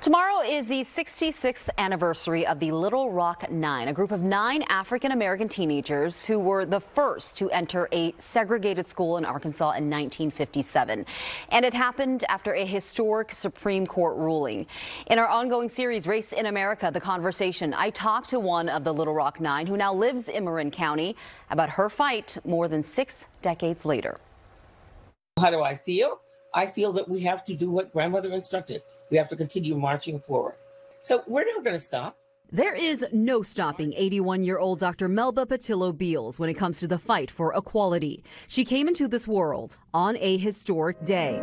Tomorrow is the 66th anniversary of the Little Rock Nine, a group of nine African American teenagers who were the first to enter a segregated school in Arkansas in 1957. And it happened after a historic Supreme Court ruling. In our ongoing series, Race in America, The Conversation, I talked to one of the Little Rock Nine who now lives in Marin County about her fight more than six decades later. How do I feel? I feel that we have to do what grandmother instructed. We have to continue marching forward. So we're not going to stop. There is no stopping 81 year old Dr. Melba Pattillo Beals when it comes to the fight for equality. She came into this world on a historic day.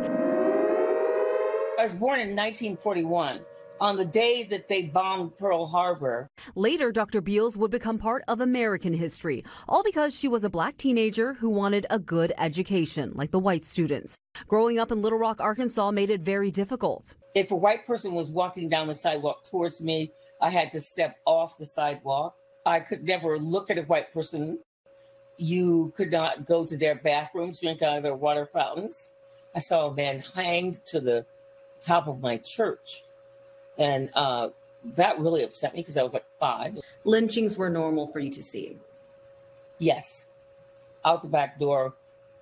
I was born in 1941 on the day that they bombed Pearl Harbor. Later, Dr. Beals would become part of American history, all because she was a black teenager who wanted a good education, like the white students. Growing up in Little Rock, Arkansas made it very difficult. If a white person was walking down the sidewalk towards me, I had to step off the sidewalk. I could never look at a white person. You could not go to their bathrooms, drink out of their water fountains. I saw a man hanged to the top of my church. And uh, that really upset me because I was like five. Lynchings were normal for you to see. Yes. Out the back door.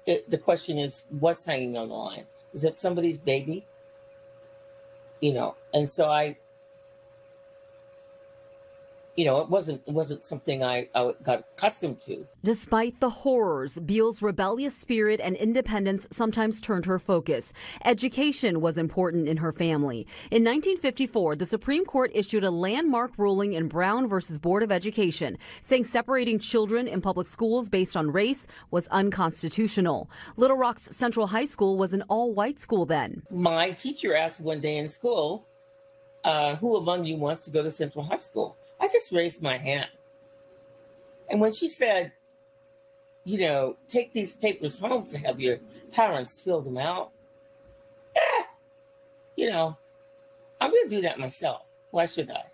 It, the question is, what's hanging on the line? Is it somebody's baby? You know, and so I you know, it wasn't it wasn't something I, I got accustomed to. Despite the horrors, Beals' rebellious spirit and independence sometimes turned her focus. Education was important in her family. In 1954, the Supreme Court issued a landmark ruling in Brown versus Board of Education, saying separating children in public schools based on race was unconstitutional. Little Rock's Central High School was an all-white school then. My teacher asked one day in school, uh, "Who among you wants to go to Central High School?" I just raised my hand. And when she said, you know, take these papers home to have your parents fill them out, eh, you know, I'm going to do that myself. Why should I?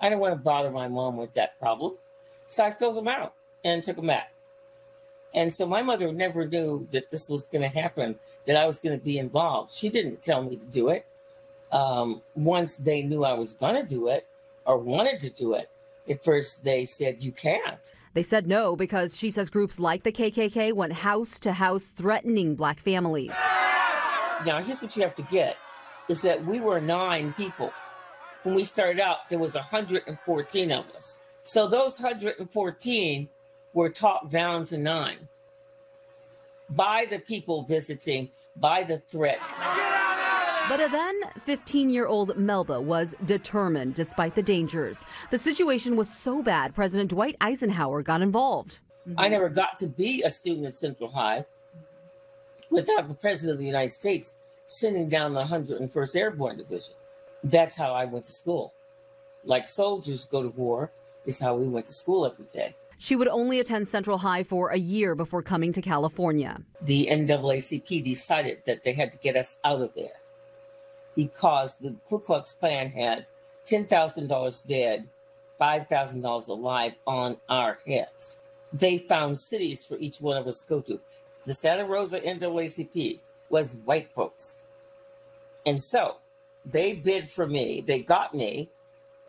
I don't want to bother my mom with that problem. So I filled them out and took them back. And so my mother never knew that this was going to happen, that I was going to be involved. She didn't tell me to do it. Um, once they knew I was going to do it, or wanted to do it, at first they said you can't. They said no because she says groups like the KKK went house to house threatening black families. Now, here's what you have to get is that we were nine people. When we started out, there was 114 of us. So those 114 were talked down to nine by the people visiting, by the threats. But a then 15 year old Melba was determined despite the dangers. The situation was so bad, President Dwight Eisenhower got involved. I never got to be a student at Central High without the President of the United States sending down the 101st Airborne Division. That's how I went to school. Like soldiers go to war, is how we went to school every day. She would only attend Central High for a year before coming to California. The NAACP decided that they had to get us out of there because the Ku Klux Klan had $10,000 dead, $5,000 alive on our heads. They found cities for each one of us to go to. The Santa Rosa NAACP was white folks. And so they bid for me, they got me,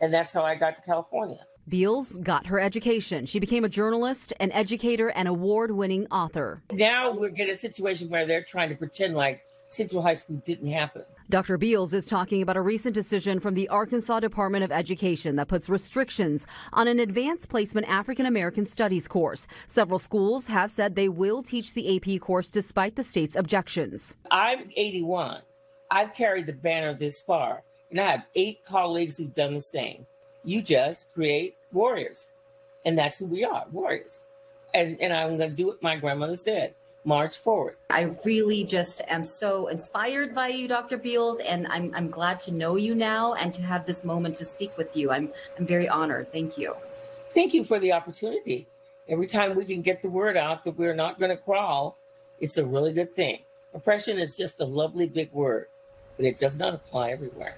and that's how I got to California. Beals got her education. She became a journalist, an educator, and award winning author. Now we're in a situation where they're trying to pretend like Central High School didn't happen. Dr. Beals is talking about a recent decision from the Arkansas Department of Education that puts restrictions on an advanced placement African American studies course. Several schools have said they will teach the AP course despite the state's objections. I'm 81. I've carried the banner this far, and I have eight colleagues who've done the same. You just create warriors, and that's who we are warriors. And, and I'm going to do what my grandmother said march forward. I really just am so inspired by you, Dr. Beals, and I'm, I'm glad to know you now and to have this moment to speak with you. I'm, I'm very honored. Thank you. Thank you for the opportunity. Every time we can get the word out that we're not going to crawl, it's a really good thing. Oppression is just a lovely big word, but it does not apply everywhere.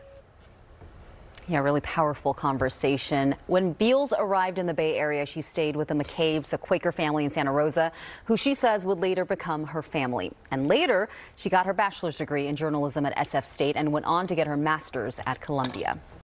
Yeah, really powerful conversation. When Beals arrived in the Bay Area, she stayed with the McCabe's, a Quaker family in Santa Rosa, who she says would later become her family. And later, she got her bachelor's degree in journalism at SF State and went on to get her master's at Columbia.